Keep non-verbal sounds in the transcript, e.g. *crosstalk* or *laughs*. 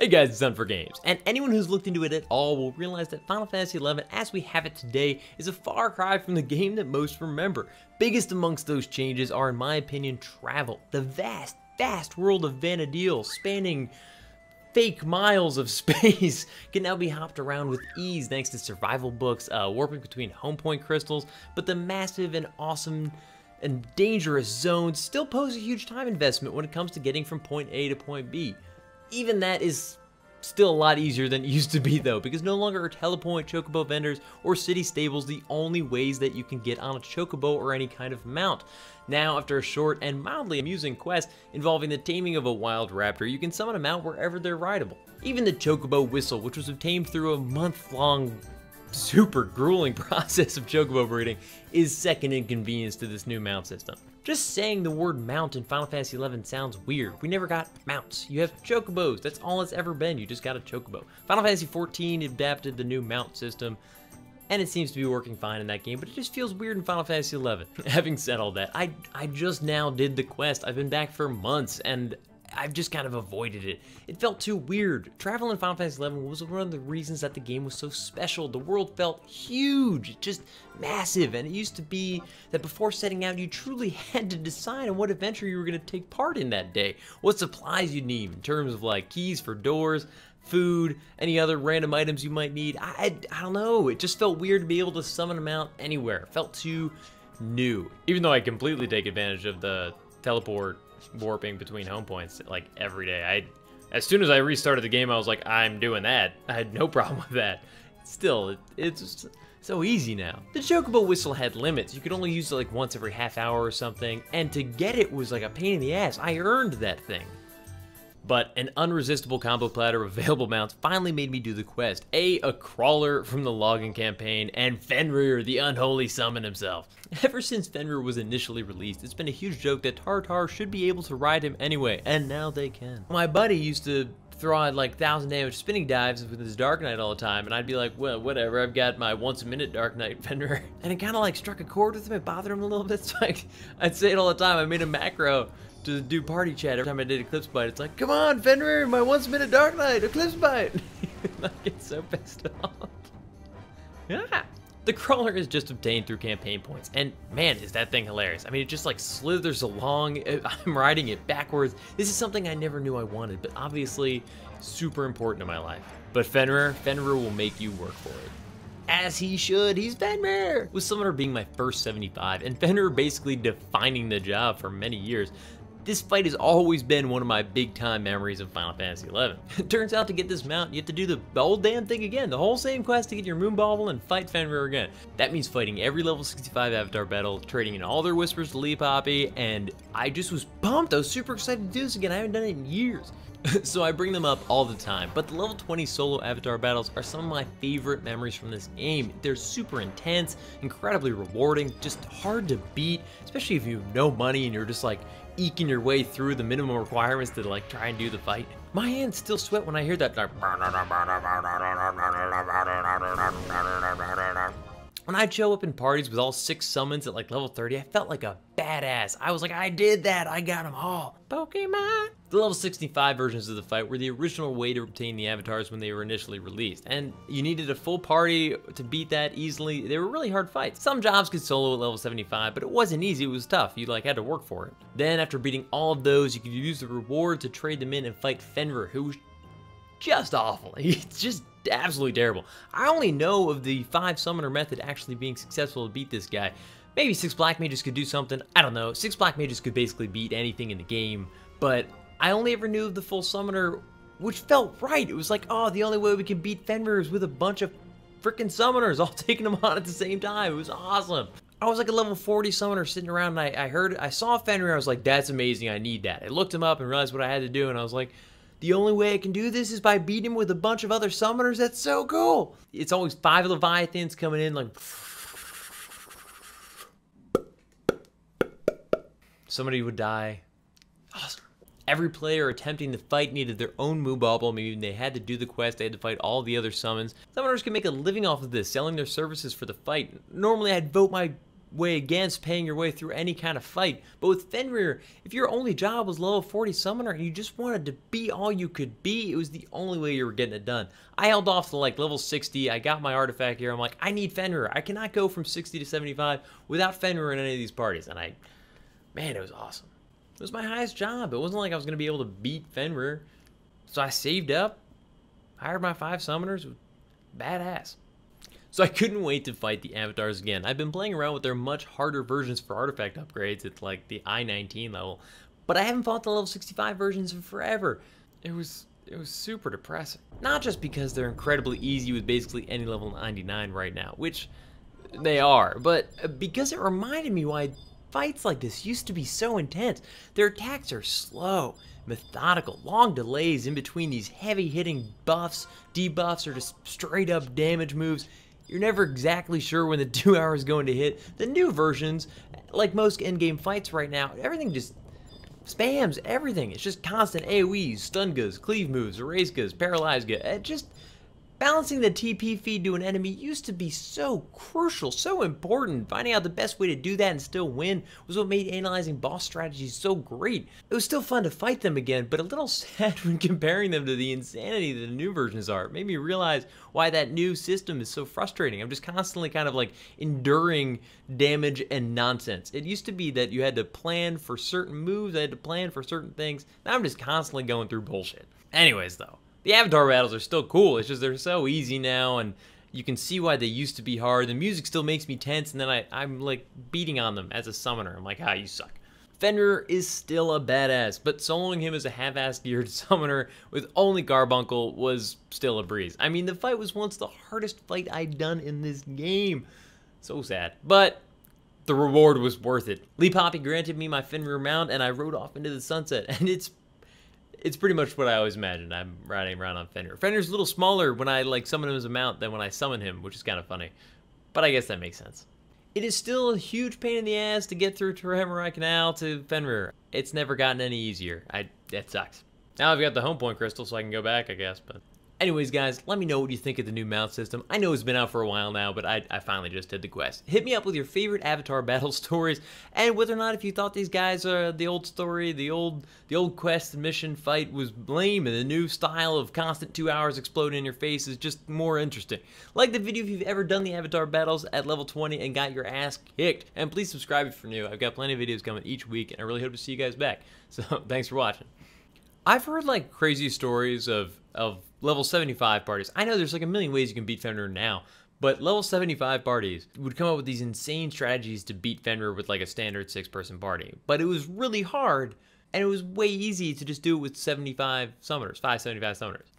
Hey guys, it's Huntin 4 Games, and anyone who's looked into it at all will realize that Final Fantasy XI, as we have it today, is a far cry from the game that most remember. Biggest amongst those changes are, in my opinion, travel. The vast, vast world of Vana'diel, spanning fake miles of *laughs* space, can now be hopped around with ease thanks to survival books, uh, warping between home point crystals, but the massive and awesome and dangerous zones still pose a huge time investment when it comes to getting from point A to point B. Even that is still a lot easier than it used to be though, because no longer are telepoint chocobo vendors or city stables the only ways that you can get on a chocobo or any kind of mount. Now, after a short and mildly amusing quest involving the taming of a wild raptor, you can summon a mount wherever they're rideable. Even the chocobo whistle, which was obtained through a month-long super grueling *laughs* process of chocobo breeding, is second in convenience to this new mount system. Just saying the word mount in Final Fantasy XI sounds weird. We never got mounts. You have chocobos. That's all it's ever been. You just got a chocobo. Final Fantasy XIV adapted the new mount system, and it seems to be working fine in that game, but it just feels weird in Final Fantasy XI. *laughs* Having said all that, I, I just now did the quest. I've been back for months, and I've just kind of avoided it. It felt too weird. Travel in Final Fantasy XI was one of the reasons that the game was so special. The world felt huge, just massive, and it used to be that before setting out, you truly *laughs* had to decide on what adventure you were going to take part in that day, what supplies you'd need in terms of like keys for doors, food, any other random items you might need. I, I don't know, it just felt weird to be able to summon them out anywhere. It felt too new. Even though I completely take advantage of the teleport warping between home points like every day. I, as soon as I restarted the game, I was like, I'm doing that. *laughs* I had no problem with that. Still, it, it's so easy now. The Chocobo Whistle had limits. You could only use it like once every half hour or something, and to get it was like a pain in the ass. I earned that thing. But an unresistible combo platter of available mounts finally made me do the quest. A, a crawler from the login campaign, and Fenrir, the unholy summon himself. *laughs* Ever since Fenrir was initially released, it's been a huge joke that Tarutaru should be able to ride him anyway, and now they can. My buddy used to throw out like thousand damage spinning dives with his Dark Knight all the time, and I'd be like, well, whatever, I've got my once a minute Dark Knight *laughs* Fenrir. And it kind of like struck a chord with him, it bothered him a little bit, *laughs* so I, I'd say it all the time. I made a macro to do party chat every time I did Eclipse Bite. It's like, come on, Fenrir, my once minute Dark Knight, Eclipse Bite. *laughs* I get so pissed off. Yeah. The crawler is just obtained through campaign points, and man, is that thing hilarious. I mean, it just like slithers along. *laughs* I'm riding it backwards. This is something I never knew I wanted, but obviously super important in my life. But Fenrir, Fenrir will make you work for it. As he should, he's Fenrir! With Summoner being my first 75, and Fenrir basically defining the job for many years, this fight has always been one of my big time memories of Final Fantasy XI. *laughs* It turns out to get this mount, you have to do the old damn thing again, the whole same quest to get your Moon Bauble and fight Fenrir again. That means fighting every level 65 Avatar battle, trading in all their whispers to Leepe-Hoppe, and I just was pumped. I was super excited to do this again. I haven't done it in years. *laughs* so I bring them up all the time, but the level 20 solo avatar battles are some of my favorite memories from this game. They're super intense, incredibly rewarding, just hard to beat, especially if you have no money and you're just like eking your way through the minimum requirements to like try and do the fight. My hands still sweat when I hear that. When I'd show up in parties with all six summons at like level 30, I felt like a badass. I was like, I did that, I got them all. Pokemon! The level 65 versions of the fight were the original way to obtain the avatars when they were initially released, and you needed a full party to beat that easily. They were really hard fights. Some jobs could solo at level 75, but it wasn't easy, it was tough. You like had to work for it. Then after beating all of those, you could use the reward to trade them in and fight Fenrir, who was just awful. *laughs* He's just absolutely terrible. I only know of the five summoner method actually being successful to beat this guy. Maybe six black mages could do something. I don't know. Six black mages could basically beat anything in the game, but I only ever knew of the full summoner, which felt right. It was like, oh, the only way we can beat Fenrir is with a bunch of freaking summoners all *laughs* taking them on at the same time. It was awesome. I was like a level 40 summoner sitting around and I, I heard, I saw Fenrir, I was like, that's amazing, I need that. I looked him up and realized what I had to do and I was like, the only way I can do this is by beating him with a bunch of other summoners. That's so cool. It's always five Leviathans coming in like... Somebody would die. Awesome. Every player attempting the fight needed their own Moon Bauble, meaning they had to do the quest, they had to fight all the other summons. Summoners can make a living off of this, selling their services for the fight. Normally I'd vote my way against paying your way through any kind of fight. But with Fenrir, if your only job was level 40 summoner and you just wanted to be all you could be, it was the only way you were getting it done. I held off to like level 60, I got my artifact here, I'm like, I need Fenrir. I cannot go from 60 to 75 without Fenrir in any of these parties. And I, man, it was awesome. It was my highest job. It wasn't like I was going to be able to beat Fenrir. So I saved up, hired my five summoners, badass. So I couldn't wait to fight the avatars again. I've been playing around with their much harder versions for artifact upgrades It's like the I-19 level, but I haven't fought the level 65 versions in forever. It was it was super depressing. Not just because they're incredibly easy with basically any level 99 right now, which they are, but because it reminded me why fights like this used to be so intense. Their attacks are slow, methodical, long delays in between these heavy hitting buffs, debuffs, or just straight up damage moves. You're never exactly sure when the *laughs* two hour is going to hit. The new versions, like most in-game fights right now, everything just spams everything. It's just constant AoEs, stun goods, cleave moves, erase goods, paralyze goods. It just Balancing the TP feed to an enemy used to be so crucial, so important. Finding out the best way to do that and still win was what made analyzing boss strategies so great. It was still fun to fight them again, but a little *laughs* sad when comparing them to the insanity that the new versions are. It made me realize why that new system is so frustrating. I'm just constantly kind of like enduring damage and nonsense. It used to be that you had to plan for certain moves, I had to plan for certain things. Now I'm just constantly going through bullshit. Anyways though, the Avatar battles are still cool. It's just they're so easy now, and you can see why they used to be hard. The music still makes me tense, and then I, I'm like beating on them as a summoner. I'm like, ah, you suck. Fenrir is still a badass, but soloing him as a half-assed geared *laughs* summoner with only Carbuncle was still a breeze. I mean, the fight was once the hardest fight I'd done in this game. So sad. But the reward was worth it. Leepe-Hoppe granted me my Fenrir mount, and I rode off into the sunset, *laughs* and it's it's pretty much what I always imagined. I'm riding around on Fenrir. Fenrir's a little smaller when I like summon him as a mount than when I summon him, which is kind of funny. But I guess that makes sense. It is still a huge pain in the ass to get through Toraimarai Canal to Fenrir. It's never gotten any easier. I That sucks. Now I've got the home point crystal, so I can go back, I guess, but... Anyways, guys, let me know what you think of the new mount system. I know it's been out for a while now, but I, I finally just did the quest. Hit me up with your favorite Avatar *laughs* battle stories, and whether or not if you thought these guys, are the old story, the old the old quest mission fight was lame, and the new style of constant two hours exploding in your face is just more interesting. Like the video if you've ever done the Avatar battles at level 20 and got your ass kicked. And please subscribe if you're new. I've got plenty of videos coming each week, and I really hope to see you guys back. *laughs* So, thanks for watching. I've heard like crazy stories of of level 75 parties. I know there's like a million ways you can beat Fenrir now, but level 75 parties would come up with these insane strategies to beat Fenrir with like a standard six person party. But it was really hard, and it was way easy to just do it with 75 summoners, 575 summoners.